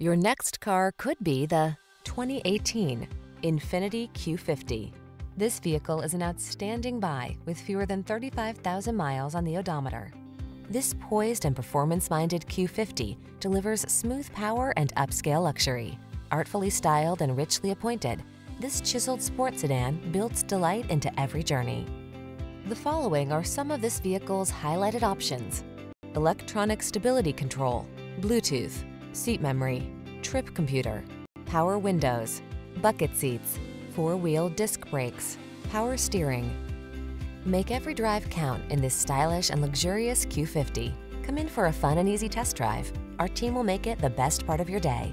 Your next car could be the 2018 Infiniti Q50. This vehicle is an outstanding buy with fewer than 35,000 miles on the odometer. This poised and performance-minded Q50 delivers smooth power and upscale luxury. Artfully styled and richly appointed, this chiseled sports sedan builds delight into every journey. The following are some of this vehicle's highlighted options. Electronic stability control, Bluetooth, seat memory, trip computer, power windows, bucket seats, four-wheel disc brakes, power steering. Make every drive count in this stylish and luxurious Q50. Come in for a fun and easy test drive. Our team will make it the best part of your day.